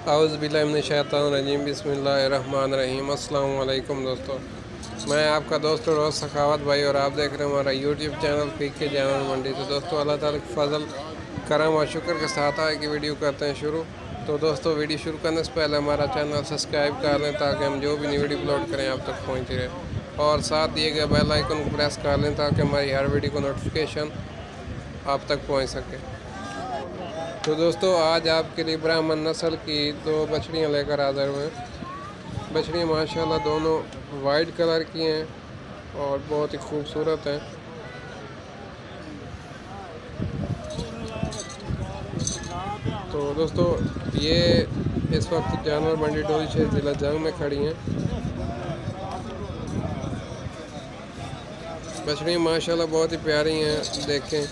आउज़बिल्लिनशैतानरजीम बसमीम अल्लाम दोस्तों। मैं आपका दोस्त रोज़ सखावत भाई और आप देख रहे हैं हमारा यूट्यूब चैनल पी के जानवर मंडी। तो दोस्तों, अल्लाह ताला के फजल, करम और शुक्र के साथ आए कि वीडियो करते हैं शुरू। तो दोस्तों, वीडियो शुरू करने से पहले हमारा चैनल सब्सक्राइब कर लें ताकि हम जो भी नई वीडियो अपलोड करें, आप तक पहुँचती रहे। और साथ दिए गए बेल आइकन को प्रेस कर लें ताकि हमारी हर वीडियो को नोटिफिकेशन आप तक पहुँच सके। तो दोस्तों, आज आपके लिए ब्राह्मण नस्ल की दो बछड़ियाँ लेकर हाजिर हुए हैं। बछड़ियाँ माशाल्लाह दोनों वाइट कलर की हैं और बहुत ही खूबसूरत हैं। तो दोस्तों, ये इस वक्त जानवर मंडी डोल से ज़िला जंग में खड़ी हैं। बछड़ियाँ माशाल्लाह बहुत ही प्यारी हैं, देखें।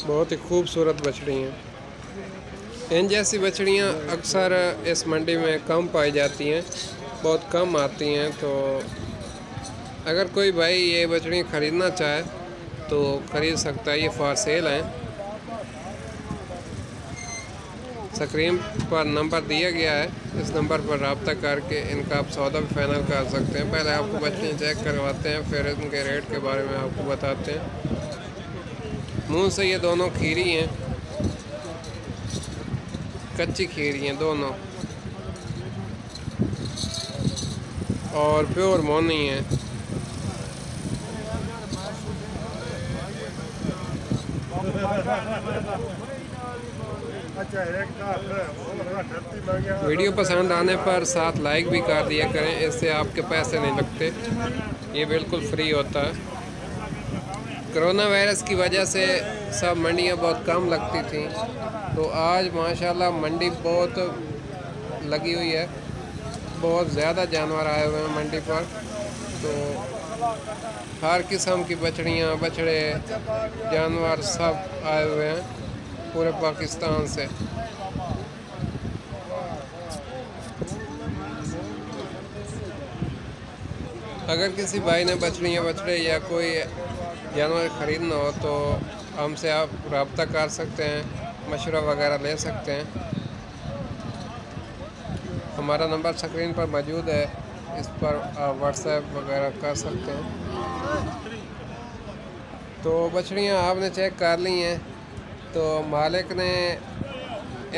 बहुत ही खूबसूरत बछड़ी हैं। इन जैसी बछड़ियाँ अक्सर इस मंडी में कम पाई जाती हैं, बहुत कम आती हैं तो अगर कोई भाई ये बछड़ी ख़रीदना चाहे तो ख़रीद सकता है, ये फॉर सेल हैं। स्क्रीन पर नंबर दिया गया है, इस नंबर पर रबता करके इनका आप सौदा भी फाइनल कर सकते हैं। पहले आपको बछड़ियाँ चेक करवाते हैं, फिर इनके रेट के बारे में आपको बताते हैं। मुँह से ये दोनों खीरी हैं। कच्ची खीरी हैं दोनों। और प्योर मोनी है। वीडियो पसंद आने पर साथ लाइक भी कर दिया करें, इससे आपके पैसे नहीं लगते। ये बिल्कुल फ्री होता है। कोरोना वायरस की वजह से सब मंडियाँ बहुत कम लगती थी। तो आज माशाल्लाह मंडी बहुत लगी हुई है। बहुत ज़्यादा जानवर आए हुए हैं मंडी पर। तो हर किस्म की बछड़ियाँ, बछड़े, जानवर सब आए हुए हैं पूरे पाकिस्तान से। अगर किसी भाई ने बछड़ियाँ बछड़े या कोई जानवर ख़रीदना हो तो हमसे आप रबता कर सकते हैं, मशवरा वगैरह ले सकते हैं। हमारा नंबर स्क्रीन पर मौजूद है, इस पर आप व्हाट्सएप वगैरह कर सकते हैं। तो बछड़ियाँ आपने चेक कर ली हैं तो मालिक ने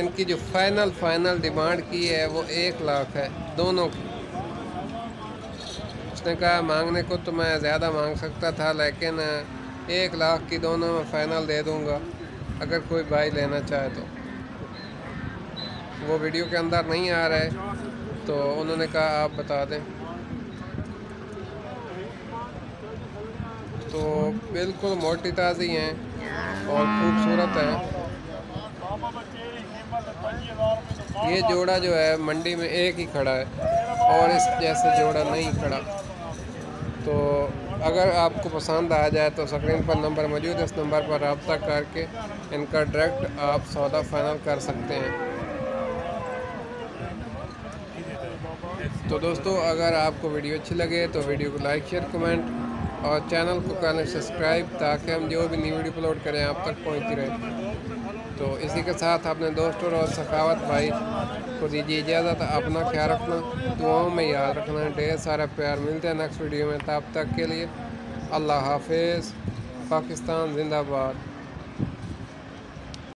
इनकी जो फ़ाइनल फ़ाइनल डिमांड की है वो एक लाख है, दोनों की। उसने कहा मांगने को तो मैं ज़्यादा मांग सकता था, लेकिन एक लाख की दोनों में फ़ाइनल दे दूँगा, अगर कोई भाई लेना चाहे तो। वो वीडियो के अंदर नहीं आ रहा है तो उन्होंने कहा, आप बता दें। तो बिल्कुल मोटी ताज़ी हैं और खूबसूरत हैं। ये जोड़ा जो है, मंडी में एक ही खड़ा है, और इस जैसे जोड़ा नहीं खड़ा। तो अगर आपको पसंद आ जाए तो स्क्रीन पर नंबर मौजूद है। इस नंबर पर रबता करके इनका डायरेक्ट आप सौदा फाइनल कर सकते हैं। तो दोस्तों, अगर आपको वीडियो अच्छी लगे तो वीडियो को लाइक, शेयर, कमेंट और चैनल को करें सब्सक्राइब ताकि हम जो भी नई वीडियो अपलोड करें आप तक पहुँचती रहे। तो इसी के साथ अपने दोस्तों और सखावत भाई को दीजिए इजाज़त, अपना ख्याल रखना, दुआओं में याद रखना, ढेर सारा प्यार मिलते हैं नेक्स्ट वीडियो में, तब तक के लिए अल्लाह हाफिज़, पाकिस्तान जिंदाबाद।